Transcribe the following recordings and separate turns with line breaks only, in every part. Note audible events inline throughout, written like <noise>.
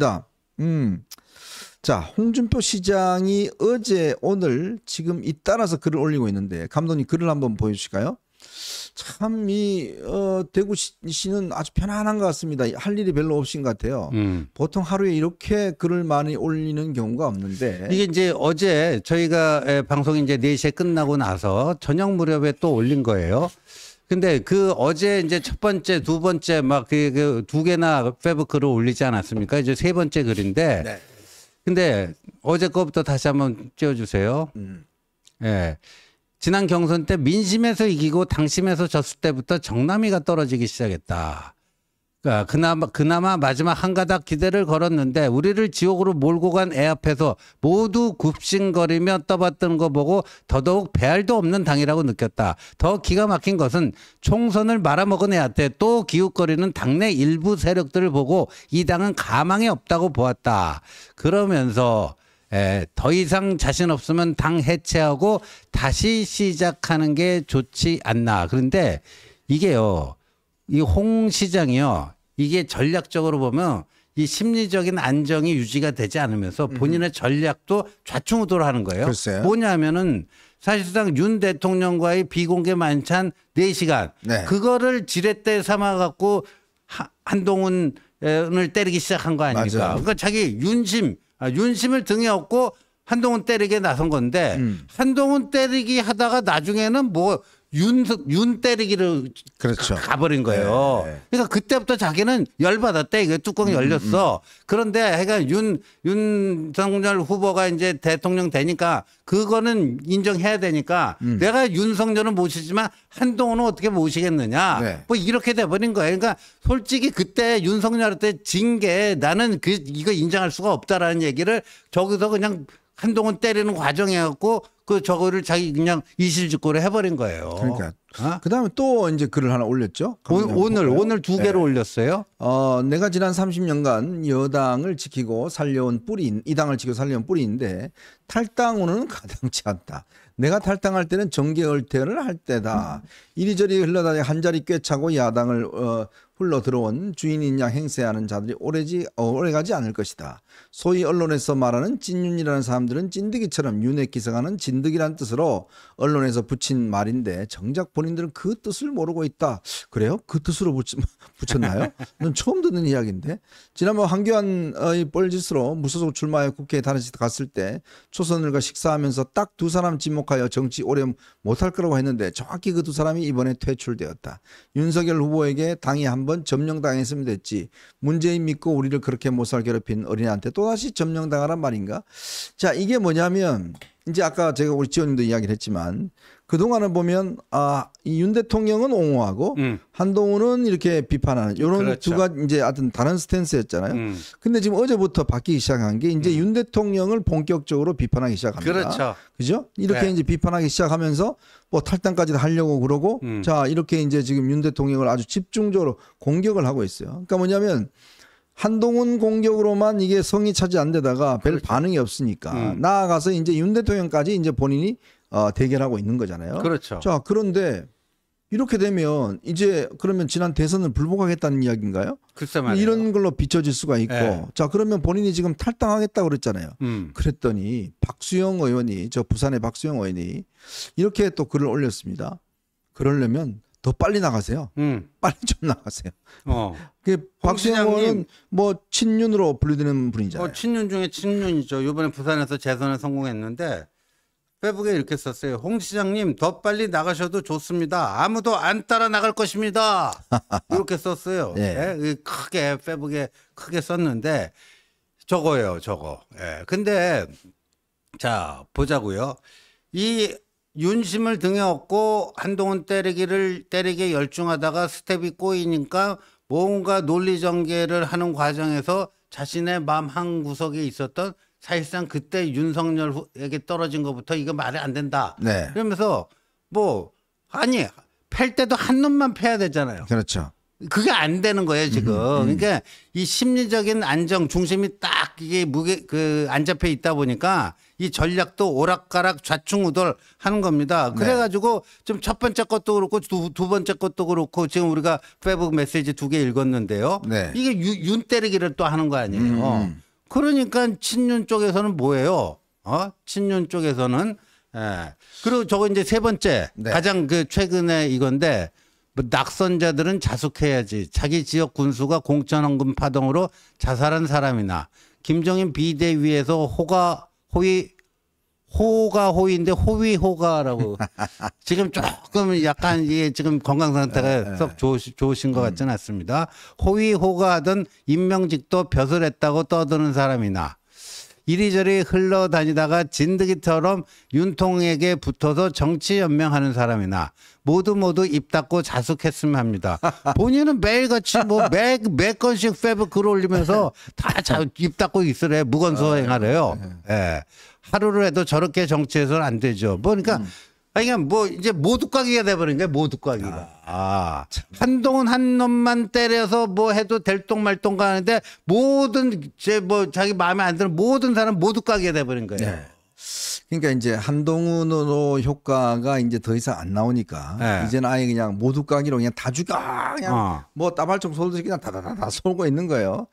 다 음. 자, 홍준표 시장이 어제 오늘 지금 잇따라서 글을 올리고 있는데 감독님 글을 한번 보여주실까요? 참 이 어, 대구시는 아주 편안한 것 같습니다. 할 일이 별로 없인 것 같아요.
음.
보통 하루에 이렇게 글을 많이 올리는 경우가 없는데
이게 이제 어제 저희가 에, 방송이 이제 4시에 끝나고 나서 저녁 무렵에 또 올린 거예요. 근데 그 어제 이제 첫 번째, 두 번째 막 그 두 개나 페북 글을 올리지 않았습니까? 이제 세 번째 글인데.
네.
근데 어제 거부터 다시 한번 띄워주세요.
음.
예. 지난 경선 때 민심에서 이기고 당심에서 졌을 때부터 정남이가 떨어지기 시작했다. 그러니까 그나마 그나마 마지막 한 가닥 기대를 걸었는데 우리를 지옥으로 몰고 간 애 앞에서 모두 굽신거리며 떠받드는 거 보고 더더욱 배알도 없는 당이라고 느꼈다. 더 기가 막힌 것은 총선을 말아먹은 애한테 또 기웃거리는 당내 일부 세력들을 보고 이 당은 가망이 없다고 보았다. 그러면서 에, 더 이상 자신 없으면 당 해체하고 다시 시작하는 게 좋지 않나. 그런데 이게요, 이 홍 시장이요, 이게 전략적으로 보면 이 심리적인 안정이 유지가 되지 않으면서 본인의 전략도 좌충우돌 하는 거예요.
글쎄요.
뭐냐면은 사실상 윤 대통령과의 비공개 만찬 4시간.
네.
그거를 지렛대 삼아 갖고 한동훈을 때리기 시작한 거 아닙니까?
맞아요.
그러니까 자기 윤심, 아, 윤심을 등에 업고 한동훈 때리게 나선 건데
음.
한동훈 때리기 하다가 나중에는 뭐 윤, 윤 때리기를
그렇죠.
가버린 거예요.
네. 음,
그러니까 그때부터 자기는 열받았대. 이게 뚜껑이 열렸어. 그런데 해가 윤, 윤석열 후보가 이제 대통령 되니까 그거는 인정해야 되니까
음.
내가 윤석열은 모시지만 한동훈은 어떻게 모시겠느냐.
네.
뭐 이렇게 돼버린 거예요. 그러니까 솔직히 그때 윤석열한테 진게 나는 그, 이거 인정할 수가 없다라는 얘기를 저기서 그냥 한동훈 때리는 과정에 갖고 그 저거를 자기 그냥 이실직고를 해버린 거예요.
그러니까
어?
그다음에 또 이제 글을 하나 올렸죠.
오,
감독님
오늘 두
네.
개를 올렸어요.
어, 내가 지난 30년간 여당을 지키고 살려온 뿌리, 이 당을 지키고 살려온 뿌리인데 탈당으로는 가당치 않다. 내가 탈당할 때는 정계을퇴를 할 때다. 이리저리 흘러다니 한 자리 꿰차고 야당을 어, 흘러 들어온 주인인 양 행세하는 자들이 오래지 어, 오래가지 않을 것이다. 소위 언론에서 말하는 찐윤이라는 사람들은 찐득이처럼 윤에 기성하는 진득이란 뜻으로 언론에서 붙인 말인데 정작 본 인들은 그 뜻을 모르고 있다. 그래요? 그 뜻으로 붙, <laughs> 붙였나요? 넌 처음 듣는 이야기인데 지난번 황교안의 뻘짓으로 무소속 출마해 국회에 다시 갔을 때 초선을과 식사하면서 딱 두 사람 지목하여 정치 오래 못할 거라고 했는데 정확히 그 두 사람이 이번에 퇴출되었다. 윤석열 후보에게 당이 한번 점령당했으면 됐지. 문재인 믿고 우리를 그렇게 못살 괴롭힌 어린애한테 또다시 점령당하란 말인가? 자 이게 뭐냐면 이제 아까 제가 우리 지원님도 이야기를 했지만 그동안은 보면 아, 이윤 대통령은 옹호하고
음.
한동훈은 이렇게 비판하는 이런
그렇죠.
두 가지 이제 하여튼 다른 스탠스였잖아요.
음.
근데 지금 어제부터 바뀌기 시작한 게 이제 윤 대통령을 본격적으로 비판하기 시작합니다.
그렇죠.
그죠? 이렇게
네.
이제 비판하기 시작하면서 뭐 탈당까지도 하려고 그러고
음.
자, 이렇게 이제 지금 윤 대통령을 아주 집중적으로 공격을 하고 있어요. 그러니까 뭐냐면 한동훈 공격으로만 이게 성이 차지 안 되다가 별 반응이 없으니까
그렇죠. 음.
나아가서 이제 윤 대통령까지 이제 본인이 어, 대결하고 있는 거잖아요.
그렇죠.
자, 그런데 이렇게 되면 이제 그러면 지난 대선을 불복하겠다는 이야기인가요?
글쎄 말이에요.
이런 걸로 비춰질 수가 있고
네.
자 그러면 본인이 지금 탈당하겠다고 그랬잖아요.
음.
그랬더니 박수영 의원이 저 부산의 박수영 의원이 이렇게 또 글을 올렸습니다. 그러려면 더 빨리 나가세요.
음.
빨리 좀 나가세요.
어.
그 박수영. 의원은 뭐 친윤으로 분류되는 분이잖아요.
어, 친윤 중에 친윤이죠. 이번에 부산에서 재선에 성공했는데 페북에 이렇게 썼어요. 홍 시장님 더 빨리 나가셔도 좋습니다. 아무도 안 따라 나갈 것입니다. <laughs> 이렇게 썼어요.
예.
예, 크게 페북에 크게 썼는데 저거예요, 저거. 예. 근데 자 보자고요. 이 윤심을 등에 업고 한동훈 때리기를 때리게 열중하다가 스텝이 꼬이니까 뭔가 논리 전개를 하는 과정에서 자신의 마음 한 구석에 있었던 사실상 그때 윤석열에게 떨어진 것부터 이거 말이 안 된다.
네,
그러면서 뭐 아니 팰 때도 한 놈만 패야 되잖아요.
그렇죠.
그게 안 되는 거예요 지금. 그러니까 이 심리적인 안정 중심이 딱 이게 무게 그 안 잡혀 있다 보니까 이 전략도 오락가락 좌충우돌 하는 겁니다.
네.
그래가지고 좀첫 번째 것도 그렇고 두, 두 번째 것도 그렇고 지금 우리가 페북 메시지 두 개 읽었는데요.
네.
이게 유- 윤 때리기를 또 하는 거 아니에요.
음.
그러니까 친윤 쪽에서는 뭐예요? 어? 친윤 쪽에서는 예. 그리고 저거 이제 세 번째
네.
가장 그 최근에 이건데 뭐 낙선자들은 자숙해야지. 자기 지역 군수가 공천헌금 파동으로 자살한 사람이나 김정인 비대위에서 호가 호위 호가 호위인데 호위 호가라고 <laughs> 지금 조금 약간 이게 지금 건강 상태가 썩 좋으시, 좋으신 것 같지는 않습니다. 호위 호가하던 임명직도 벼슬했다고 떠드는 사람이나 이리저리 흘러다니다가 진드기처럼 윤통에게 붙어서 정치 연명하는 사람이나 모두 모두 입 닫고 자숙했으면 합니다. <laughs> 본인은 매일같이 뭐매 매 건씩 페북 글 올리면서 <laughs> 다 입 닫고 있으래 무건소행하래요. 예. 하루를 해도 저렇게 정치해서는 안 되죠. 뭐 그러니까 아니 그냥 뭐 이제 모두과기가 돼버린 거야 모두과기가. 아, 한동훈 한 놈만 때려서 뭐 해도 될똥말똥 가는데 모든 제 뭐 자기 마음에 안 드는 모든 사람 모두과기가 돼버린 거예요.
네. 그러니까 이제 한동훈으로 효과가 이제 더 이상 안 나오니까
네.
이제는 아예 그냥 모두 까기로 그냥 다 죽여 그냥
어.
뭐 따발총 쏘듯이 그냥 다다다다 쏘고 있는 거예요.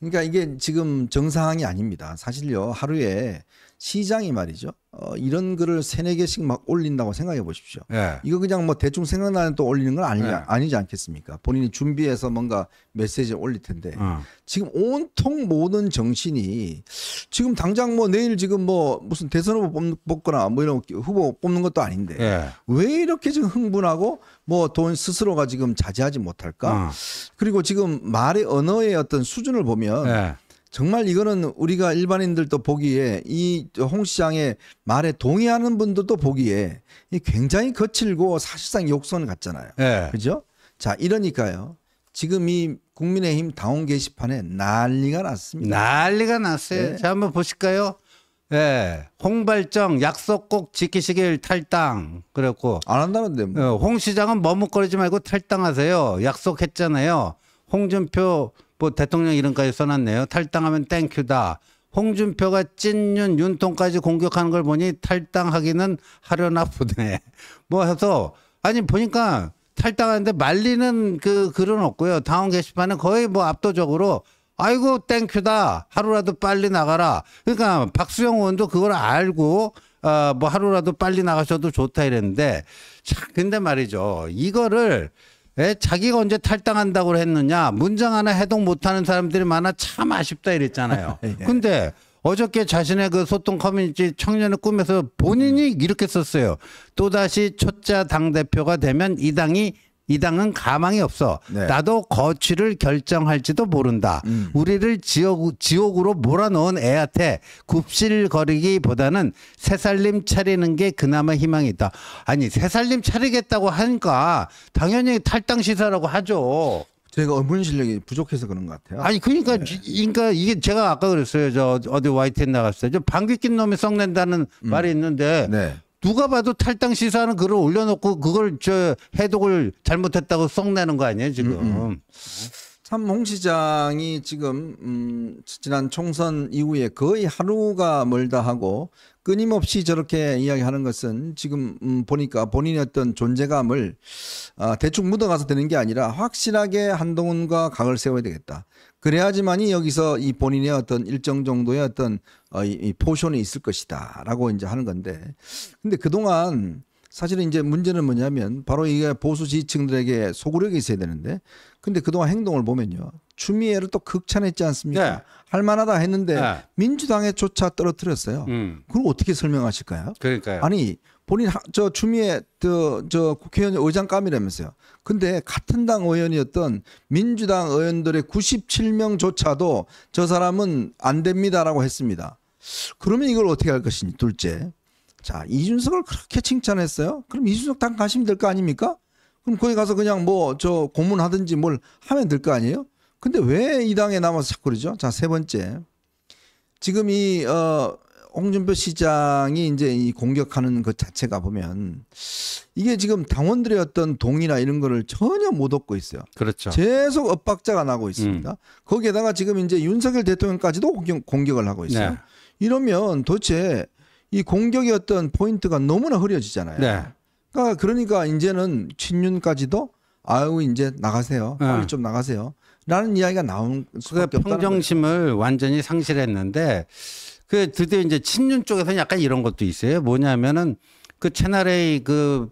그러니까 이게 지금 정상이 아닙니다. 사실요 하루에 시장이 말이죠. 어, 이런 글을 세네 개씩 막 올린다고 생각해 보십시오.
예.
이거 그냥 뭐 대충 생각나는 또 올리는 건 아니,
네.
아니지 않겠습니까? 본인이 준비해서 뭔가 메시지 올릴 텐데
어.
지금 온통 모든 정신이 지금 당장 뭐 내일 지금 뭐 무슨 대선 후보 뽑- 뽑거나 뭐 이런 후보 뽑는 것도 아닌데
예.
왜 이렇게 지금 흥분하고 뭐 돈 스스로가 지금 자제하지 못할까?
어.
그리고 지금 말의 언어의 어떤 수준을 보면
예.
정말 이거는 우리가 일반인들도 보기에 이 홍 시장의 말에 동의하는 분들도 보기에 이 굉장히 거칠고 사실상 욕설 같잖아요.
예.
그죠? 자, 이러니까요. 지금 이 국민의힘 당원 게시판에 난리가 났습니다.
난리가 났어요.
네.
자 한번 보실까요? 예. 홍발정 약속 꼭 지키시길 탈당. 그랬고
안 한다는데 뭐.
어, 홍 시장은 머뭇거리지 말고 탈당하세요. 약속했잖아요. 홍준표 뭐 대통령 이름까지 써놨네요. 탈당하면 땡큐다. 홍준표가 찐윤 윤통까지 공격하는 걸 보니 탈당하기는 하려나 보네. <laughs> 뭐 해서 아니 보니까 탈당하는데 말리는 그 글은 없고요. 당원 게시판은 거의 뭐 압도적으로 아이고 thank you다. 하루라도 빨리 나가라. 그러니까 박수영 의원도 그걸 알고 어, 뭐 하루라도 빨리 나가셔도 좋다 이랬는데 자, 근데 말이죠. 이거를 에, 자기가 언제 탈당한다고 했느냐 문장 하나 해독 못하는 사람들이 많아 참 아쉽다 이랬잖아요. <laughs>
예.
근데 어저께 자신의 그 소통 커뮤니티 청년의 꿈에서 본인이 이렇게 썼어요. 또다시 초짜 당 대표가 되면 이 당이 이 당은 가망이 없어.
네.
나도 거취를 결정할지도 모른다.
음.
우리를 지옥, 지옥으로 몰아넣은 애한테 굽실거리기보다는 새살림 차리는 게 그나마 희망이 있다. 아니 새살림 차리겠다고 하니까 당연히 탈당 시사라고 하죠.
제가 언문 실력이 부족해서 그런 것 같아요.
아니 그러니까 그러니까 이게 제가 아까 그랬어요. 저 어디 YTN 나갔어요. 저 방귀 낀 놈이 썩낸다는 말이 있는데
네.
누가 봐도 탈당 시사하는 글을 올려놓고 그걸 저 해독을 잘못했다고 썩내는 거 아니에요 지금?
참홍 시장이 지금 음, 지난 총선 이후에 거의 하루가 멀다 하고 끊임없이 저렇게 이야기하는 것은 지금 음, 보니까 본인의 어떤 존재감을 아, 대충 묻어가서 되는 게 아니라 확실하게 한동훈과 각을 세워야 되겠다. 그래야지만이 여기서 이 본인의 어떤 일정 정도의 어떤 어, 이, 이 포션이 있을 것이다라고 이제 하는 건데, 근데 그 동안 사실은 이제 문제는 뭐냐면 바로 이게 보수 지지층들에게 소구력이 있어야 되는데 근데 그동안 행동을 보면요. 추미애를 또 극찬했지 않습니까?
네.
할만하다 했는데
네.
민주당에 조차 떨어뜨렸어요.
음,
그걸 어떻게 설명하실까요?
그러니까요.
아니 본인 하- 저 추미애 저, 저 국회의원 의장감이라면서요. 근데 같은 당 의원이었던 민주당 의원들의 97명조차도 저 사람은 안 됩니다라고 했습니다. 그러면 이걸 어떻게 할 것이니 둘째. 자 이준석을 그렇게 칭찬했어요. 그럼 이준석 당 가시면 될 거 아닙니까? 그럼 거기 가서 그냥 뭐 저 고문하든지 뭘 하면 될 거 아니에요? 근데 왜 이 당에 남아서 자꾸 그러죠? 자 세 번째. 지금 이 어, 홍준표 시장이 이제 이 공격하는 것 자체가 보면 이게 지금 당원들의 어떤 동의나 이런 거를 전혀 못 얻고 있어요.
그렇죠.
계속 엇박자가 나고 있습니다. 거기에다가 지금 이제 윤석열 대통령까지도 공격, 공격 을 하고 있어요.
네.
이러면 도대체 이 공격의 어떤 포인트가 너무나 흐려지잖아요.
네.
그러니까 그러니까 이제는 친윤까지도 아유 이제 나가세요. 빨리
네.
좀 나가세요. 라는 이야기가 나온
그
수밖에.
평정심을 완전히 상실했는데 그 드디어 이제 친윤 쪽에서는 약간 이런 것도 있어요. 뭐냐면은 그 채널 A 그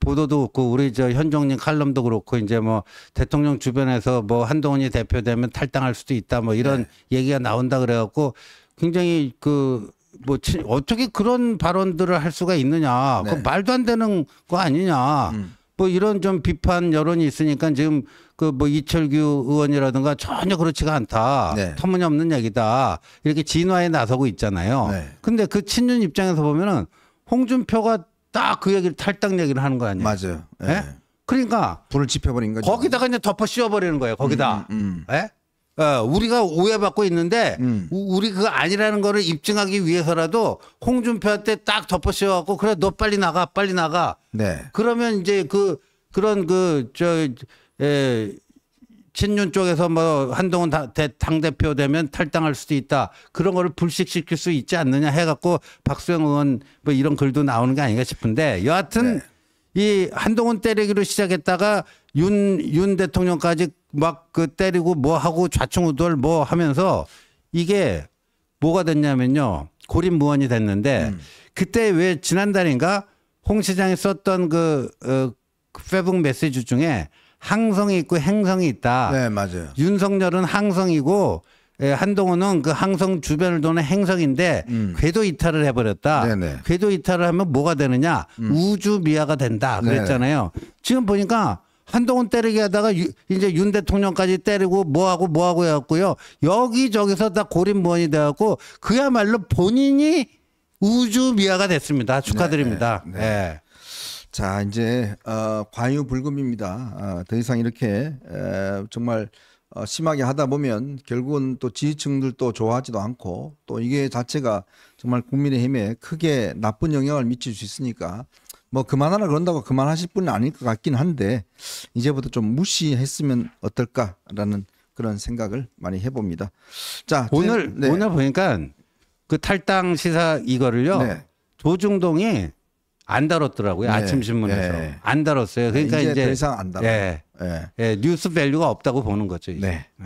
보도도 그렇고 우리 저 현종님 칼럼도 그렇고 이제 뭐 대통령 주변에서 뭐 한동훈이 대표되면 탈당할 수도 있다 뭐 이런
네.
얘기가 나온다 그래갖고 굉장히 그 뭐 어떻게 그런 발언들을 할 수가 있느냐? 그
네.
말도 안 되는 거 아니냐?
음.
뭐 이런 좀 비판 여론이 있으니까 지금 그 뭐 이철규 의원이라든가 전혀 그렇지가 않다.
네.
터무니없는 얘기다. 이렇게 진화에 나서고 있잖아요.
네.
근데 그 친윤 입장에서 보면은 홍준표가 딱 그 얘기를 탈당 얘기를 하는 거 아니에요.
맞아요. 예.
예? 그러니까
불을 지펴버린 거죠.
거기다가 이제 덮어 씌워버리는 거예요. 거기다.
음,
예? 어, 우리가 오해받고 있는데
음.
우- 우리 그거 아니라는 거를 입증하기 위해서라도 홍준표한테 딱 덮어 씌워갖고 그래 너 빨리 나가 빨리 나가
네.
그러면 이제 그 그런 그저 에, 친윤 쪽에서 뭐 한동훈 당 대표 되면 탈당할 수도 있다 그런 거를 불식시킬 수 있지 않느냐 해갖고 박수영 의원 뭐 이런 글도 나오는 게 아닌가 싶은데 여하튼
네.
이 한동훈 때리기로 시작했다가 윤 윤 대통령까지 막 그 때리고 뭐 하고 좌충우돌 뭐 하면서 이게 뭐가 됐냐면요 고립무원이 됐는데
음.
그때 왜 지난달인가 홍 시장이 썼던 그 어, 그 페북 메시지 중에 항성이 있고 행성이 있다.
네, 맞아요.
윤석열은 항성이고 에, 한동훈은 그 항성 주변을 도는 행성인데
음.
궤도 이탈을 해버렸다.
네네.
궤도 이탈을 하면 뭐가 되느냐? 우주 미아가 된다.
네네.
그랬잖아요. 지금 보니까 한동훈 때리게 하다가 유- 이제 윤 대통령까지 때리고 뭐하고 뭐하고 해갖고요. 여기저기서 다 고립무원이 돼갖고 그야말로 본인이 우주 미아가 됐습니다. 축하드립니다.
네,
네.
자, 이제 어, 과유불급입니다. 어, 더 이상 이렇게 에, 정말 어, 심하게 하다 보면 결국은 또 지지층들도 좋아하지도 않고 또 이게 자체가 정말 국민의힘에 크게 나쁜 영향을 미칠 수 있으니까 뭐 그만하라 그런다고 그만하실 분은 아닐 것 같긴 한데 이제부터 좀 무시했으면 어떨까라는 그런 생각을 많이 해봅니다. 자
오늘
네.
오늘 보니까 그 탈당 시사 이거를요.
네.
조중동이 안 다뤘더라고요.
네.
아침 신문에서
네.
안 다뤘어요. 그러니까
이제
이제,
더 이상 안 다뤄.
예,
예.
예, 뉴스 밸류가 없다고 보는 거죠. 이제.
네.
예.